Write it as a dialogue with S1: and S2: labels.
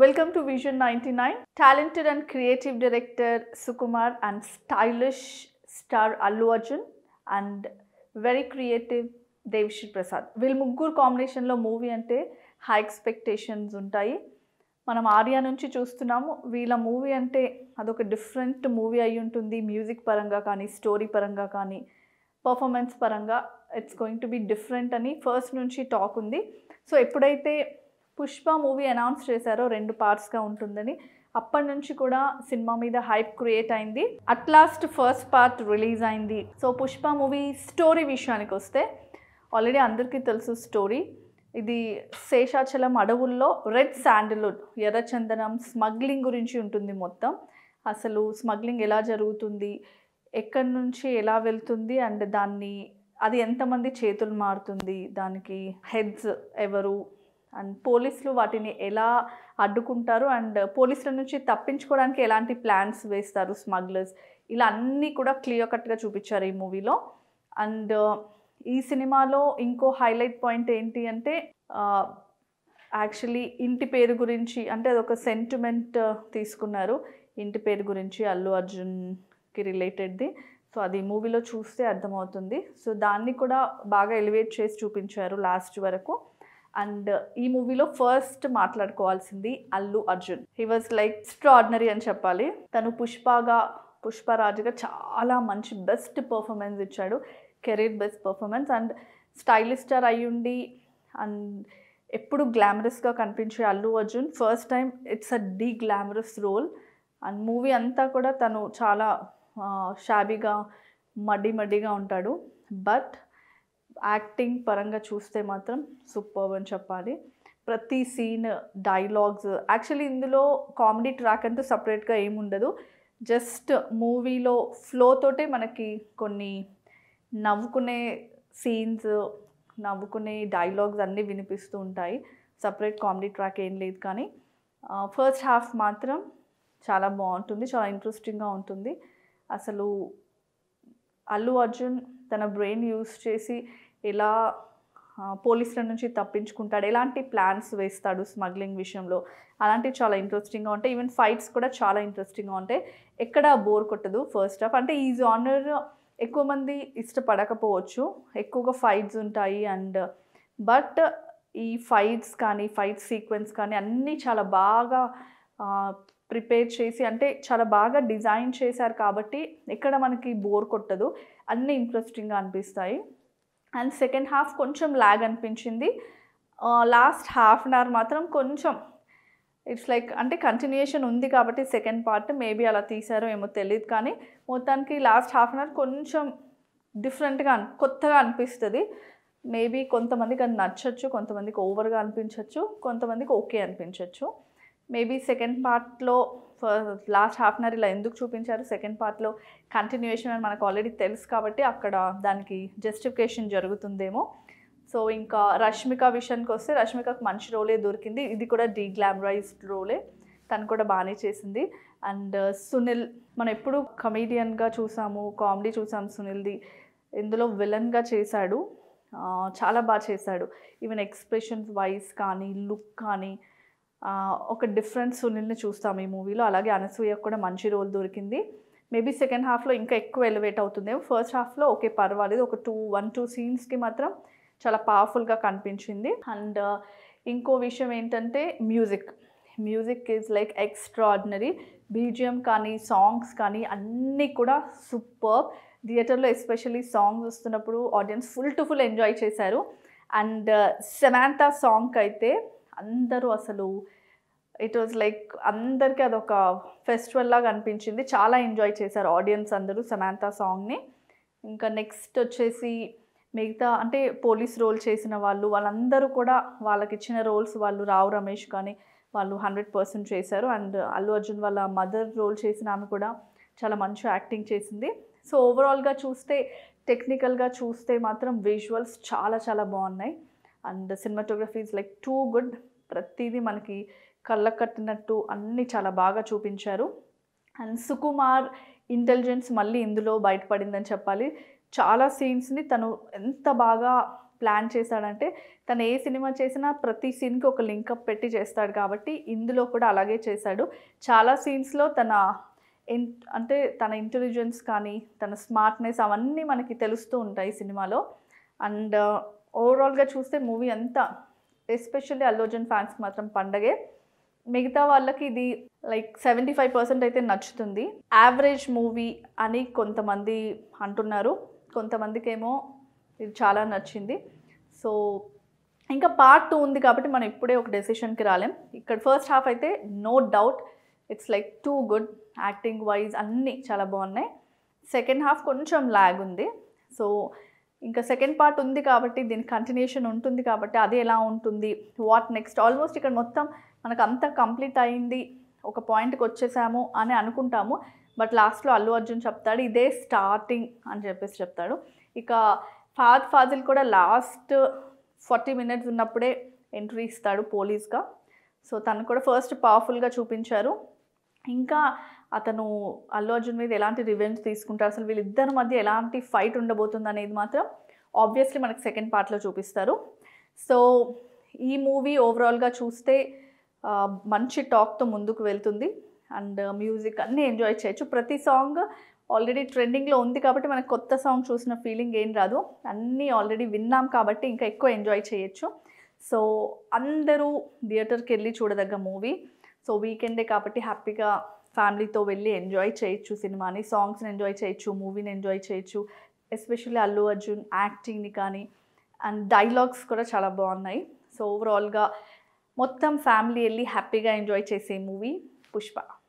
S1: Welcome to vision ninety nine talented and creative director Sukumar and stylish star Allu Arjun and very creative Devi Sri Prasad వీళ్ళు ముగ్గురు కాంబినేషన్లో movie అంటే high expectations ఉంటాయి. మనం ఆర్యా నుంచి చూస్తున్నాము. వీళ్ళ మూవీ అంటే అదొక డిఫరెంట్ మూవీ అయి ఉంటుంది. మ్యూజిక్ పరంగా కానీ స్టోరీ పరంగా కానీ పర్ఫార్మెన్స్ పరంగా it's going to be different అని ఫస్ట్ నుంచి టాక్ ఉంది. సో ఎప్పుడైతే పుష్ప మూవీ అనౌన్స్ చేశారో రెండు పార్ట్స్గా ఉంటుందని. అప్పటి నుంచి కూడా సినిమా మీద హైప్ క్రియేట్ అయింది. At last first part release అయింది. సో పుష్ప మూవీ స్టోరీ విషయానికి వస్తే ఆల్రెడీ అందరికీ తెలుసు స్టోరీ ఇది శేషాచలం అడవుల్లో రెడ్ శాండల్వుడ్ ఎర్రచందనం స్మగ్లింగ్ గురించి ఉంటుంది మొత్తం. అసలు స్మగ్లింగ్ ఎలా జరుగుతుంది ఎక్కడి నుంచి ఎలా వెళ్తుంది అండ్ దాన్ని అది ఎంతమంది చేతులు మారుతుంది దానికి హెడ్స్ ఎవరు అండ్ పోలీసులు వాటిని ఎలా అడ్డుకుంటారు అండ్ పోలీసుల నుంచి తప్పించుకోవడానికి ఎలాంటి ప్లాన్స్ వేస్తారు స్మగ్లర్స్? ఇలా అన్నీ కూడా క్లియర్ కట్గా చూపించారు ఈ మూవీలో. అండ్ ఈ సినిమాలో ఇంకో హైలైట్ పాయింట్ ఏంటి అంటే యాక్చువల్లీ ఇంటి పేరు గురించి అంటే అదొక సెంటిమెంట్ తీసుకున్నారు. ఇంటి పేరు గురించి అల్లు అర్జున్కి రిలేటెడ్ది. సో అది మూవీలో చూస్తే అర్థమవుతుంది. సో దాన్ని కూడా బాగా ఎలివేట్ చేసి చూపించారు లాస్ట్ వరకు. అండ్ ఈ మూవీలో first మాట్లాడుకోవాల్సింది Allu Arjun. He was like extraordinary అని చెప్పాలి. తను పుష్పగా పుష్పరాజుగా చాలా మంచి బెస్ట్ పర్ఫార్మెన్స్ ఇచ్చాడు. Career best performance and stylish star అయ్యుండి అండ్ ఎప్పుడు గ్లామరస్గా కనిపించే Allu Arjun. First time it's a deglamorous role and movie అంతా కూడా తను చాలా షాబీగా మడ్డి మడ్డిగా ఉంటాడు. బట్ యాక్టింగ్ పరంగా చూస్తే మాత్రం సూపర్ అని చెప్పాలి. ప్రతి సీన్ డైలాగ్స్ యాక్చువల్లీ ఇందులో కామెడీ ట్రాక్ అంటూ సపరేట్గా ఏముండదు. జస్ట్ మూవీలో ఫ్లోతోటే మనకి కొన్ని నవ్వుకునే సీన్స్ నవ్వుకునే డైలాగ్స్ అన్నీ వినిపిస్తూ ఉంటాయి. సపరేట్ కామెడీ ట్రాక్ ఏం లేదు కానీ ఫస్ట్ హాఫ్ మాత్రం చాలా బాగుంటుంది చాలా ఇంట్రెస్టింగ్గా ఉంటుంది. అసలు అల్లు అర్జున్ తన బ్రెయిన్ యూస్ చేసి ఎలా పోలీసుల నుంచి తప్పించుకుంటాడు ఎలాంటి ప్లాన్స్ వేస్తాడు స్మగ్లింగ్ విషయంలో? అలాంటివి చాలా ఇంట్రెస్టింగ్గా ఉంటాయి. ఈవెన్ ఫైట్స్ కూడా చాలా ఇంట్రెస్టింగ్గా ఉంటాయి. ఎక్కడ బోర్ కొట్టదు ఫస్ట్ ఆఫ్ అంటే ఈ జానర్ ఎక్కువ మంది ఇష్టపడకపోవచ్చు. ఎక్కువగా ఫైట్స్ ఉంటాయి అండ్ బట్ ఈ ఫైట్స్ కానీ ఫైట్ సీక్వెన్స్ కానీ అన్నీ చాలా బాగా ప్రిపేర్ చేసి అంటే చాలా బాగా డిజైన్ చేశారు కాబట్టి ఎక్కడ మనకి బోర్ కొట్టదు. అన్నీ ఇంట్రెస్టింగ్గా అనిపిస్తాయి. అండ్ సెకండ్ హాఫ్ కొంచెం ల్యాగ్ అనిపించింది. లాస్ట్ హాఫ్ అన్ అవర్ మాత్రం కొంచెం ఇట్స్ లైక్ అంటే కంటిన్యూషన్ ఉంది కాబట్టి సెకండ్ పార్ట్ మేబీ అలా తీసారో ఏమో తెలియదు కానీ మొత్తానికి లాస్ట్ హాఫ్ అన్ అవర్ కొంచెం డిఫరెంట్గా కొత్తగా అనిపిస్తుంది. మేబీ కొంతమందికి అది నచ్చచ్చు కొంతమందికి ఓవర్గా అనిపించవచ్చు కొంతమందికి ఓకే అనిపించవచ్చు మేబీ సెకండ్ పార్ట్లో లాస్ట్ హాఫ్ అన్ అవర్ ఇలా ఎందుకు చూపించారు? సెకండ్ పార్ట్లో కంటిన్యూషన్ అని మనకు ఆల్రెడీ తెలుసు కాబట్టి అక్కడ దానికి జస్టిఫికేషన్ జరుగుతుందేమో. సో ఇంకా రష్మిక విషయానికి వస్తే రష్మికకు మంచి రోలే దొరికింది. ఇది కూడా డీ గ్లామరైజ్డ్ రోలే. తను కూడా బాగానే చేసింది. అండ్ uh, సునీల్ మనం ఎప్పుడు కమీడియన్గా చూసాము కామెడీ చూసాము సునీల్ది. ఇందులో విలన్గా చేశాడు. చాలా బాగా చేశాడు. ఈవెన్ ఎక్స్ప్రెషన్స్ వైస్ కానీ లుక్ కానీ ఒక డిఫరెంట్ సునీల్ని చూస్తాం ఈ మూవీలో. అలాగే అనసూయకు కూడా మంచి రోల్ దొరికింది. మేబీ సెకండ్ హాఫ్లో ఇంకా ఎక్కువ ఎలివేట్ అవుతుందేమో. ఫస్ట్ హాఫ్లో ఓకే పర్వాలేదు. ఒక టూ వన్ టూ సీన్స్కి మాత్రం చాలా పవర్ఫుల్గా కనిపించింది. అండ్ ఇంకో విషయం ఏంటంటే music. Music is like extraordinary. BGM కానీ సాంగ్స్ కానీ అన్నీ కూడా సూపర్ థియేటర్లో ఎస్పెషల్లీ సాంగ్స్ వస్తున్నప్పుడు audience full to full enjoy చేశారు. అండ్ సెమాంతా సాంగ్కి అయితే అందరూ అసలు ఇట్ వాజ్ లైక్ అందరికీ అదొక ఫెస్టివల్ లాగా అనిపించింది. చాలా ఎంజాయ్ చేశారు ఆడియన్స్ అందరూ సమాంతా సాంగ్ని ఇంకా నెక్స్ట్ వచ్చేసి మిగతా అంటే పోలీస్ రోల్ చేసిన వాళ్ళు వాళ్ళందరూ కూడా వాళ్ళకి ఇచ్చిన రోల్స్ వాళ్ళు రావు రమేష్ కానీ వాళ్ళు హండ్రెడ్ పర్సెంట్ చేశారు. అండ్ అల్లు అర్జున్ వాళ్ళ మదర్ రోల్ చేసిన ఆమె కూడా చాలా మంచి యాక్టింగ్ చేసింది. సో ఓవరాల్గా చూస్తే టెక్నికల్గా చూస్తే మాత్రం విజువల్స్ చాలా చాలా బాగున్నాయి. And cinematography is like too good ప్రతిదీ మనకి కళ్ళ కట్టినట్టు అన్నీ చాలా బాగా చూపించారు. అండ్ సుకుమార్ ఇంటెలిజెన్స్ మళ్ళీ ఇందులో బయటపడిందని చెప్పాలి. చాలా సీన్స్ని తను ఎంత బాగా ప్లాన్ చేశాడంటే తను ఏ సినిమా చేసినా ప్రతి సీన్కి ఒక లింకప్ పెట్టి చేస్తాడు కాబట్టి ఇందులో కూడా అలాగే చేశాడు. చాలా సీన్స్లో తన అంటే తన ఇంటెలిజెన్స్ కానీ తన స్మార్ట్నెస్ అవన్నీ మనకి తెలుస్తూ ఉంటాయి ఈ సినిమాలో. అండ్ ఓవరాల్గా చూస్తే మూవీ అంతా ఎస్పెషల్లీ అల్లు ఫ్యాన్స్కి మాత్రం పండగే. మిగతా వాళ్ళకి ఇది లైక్ సెవెంటీ ఫైవ్ పర్సెంట్ అయితే నచ్చుతుంది. యావరేజ్ మూవీ అని కొంతమంది అంటున్నారు. కొంతమందికి ఏమో ఇది చాలా నచ్చింది. సో ఇంకా పార్ట్ టూ ఉంది కాబట్టి మనం ఇప్పుడే ఒక డెసిషన్కి రాలేం. ఇక్కడ ఫస్ట్ హాఫ్ అయితే no doubt it's like too good acting wise అన్నీ చాలా బాగున్నాయి. సెకండ్ హాఫ్ కొంచెం ల్యాగ్ ఉంది. సో ఇంకా సెకండ్ పార్ట్ ఉంది కాబట్టి దీని కంటిన్యూషన్ ఉంటుంది కాబట్టి అది ఎలా ఉంటుంది? వాట్ నెక్స్ట్ ఆల్మోస్ట్ ఇక్కడ మొత్తం మనకు అంతా కంప్లీట్ అయింది. ఒక పాయింట్కి వచ్చేసాము అని అనుకుంటాము. బట్ లాస్ట్లో అల్లు అర్జున్ చెప్తాడు ఇదే స్టార్టింగ్ అని చెప్పేసి చెప్తాడు. ఇక ఫాద్ ఫాజిల్ కూడా లాస్ట్ ఫార్టీ మినిట్స్ ఉన్నప్పుడే ఎంట్రీ ఇస్తాడు పోలీస్గా. సో తను కూడా ఫస్ట్ పవర్ఫుల్గా చూపించారు. ఇంకా అతను అల్లు అర్జున్ మీద ఎలాంటి రివెంజ్ తీసుకుంటారు? అసలు వీళ్ళిద్దరి మధ్య ఎలాంటి ఫైట్ ఉండబోతుంది అనేది మాత్రం ఆబ్వియస్లీ మనకు సెకండ్ పార్ట్లో చూపిస్తారు. సో ఈ మూవీ ఓవరాల్గా చూస్తే మంచి టాక్తో ముందుకు వెళ్తుంది. అండ్ మ్యూజిక్ అన్నీ ఎంజాయ్ చేయొచ్చు. ప్రతి సాంగ్ ఆల్రెడీ ట్రెండింగ్లో ఉంది కాబట్టి మనకు కొత్త సాంగ్ చూసిన ఫీలింగ్ ఏం రాదు. అన్నీ ఆల్రెడీ విన్నాం కాబట్టి ఇంకా ఎక్కువ ఎంజాయ్ చేయొచ్చు. సో అందరూ థియేటర్కి వెళ్ళి చూడదగ్గ మూవీ సో వీకెండే కాబట్టి హ్యాపీగా ఫ్యామిలీతో వెళ్ళి ఎంజాయ్ చేయొచ్చు సినిమాని సాంగ్స్ని ఎంజాయ్ చేయొచ్చు మూవీని ఎంజాయ్ చేయొచ్చు. ఎస్పెషల్లీ అల్లు అర్జున్ యాక్టింగ్ని కానీ అండ్ డైలాగ్స్ కూడా చాలా బాగున్నాయి. సో ఓవరాల్గా మొత్తం ఫ్యామిలీ వెళ్ళి హ్యాపీగా ఎంజాయ్ చేసే మూవీ పుష్ప.